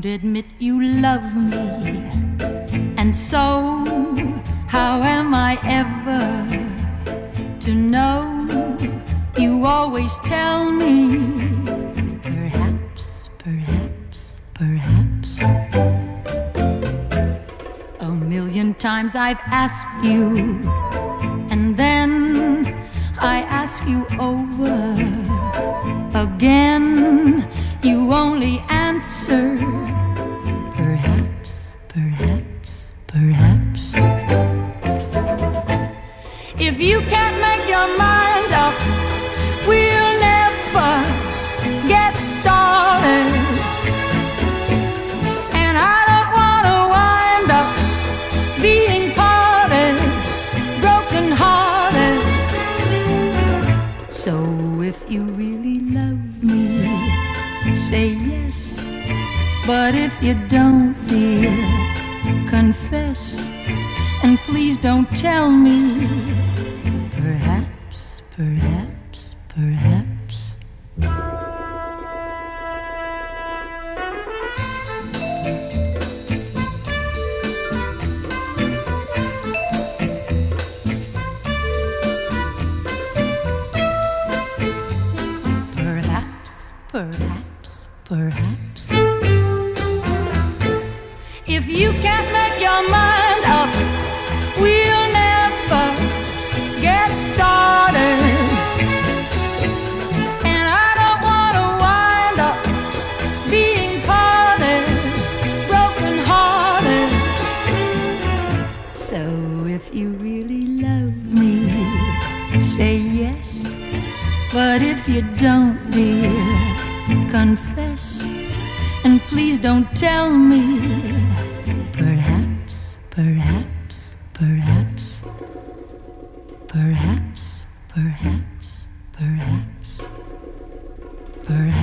won't admit you love me. And so, how am I ever to know? You always tell me, perhaps, perhaps, perhaps. A million times I've asked you, and then I ask you over again. You only perhaps, perhaps. If you can't make your mind up, we'll never get started. And I don't want to wind up being parted, broken hearted. So if you really love me, say yes. But if you don't, dear, confess. And please don't tell me. Perhaps, perhaps, perhaps. Perhaps, perhaps, perhaps. If you can't make your mind up, we'll never get started. And I don't want to wind up being parted, broken hearted. So if you really love me, say yes. But if you don't, dear, confess. And please don't tell me. Perhaps, perhaps, perhaps, perhaps.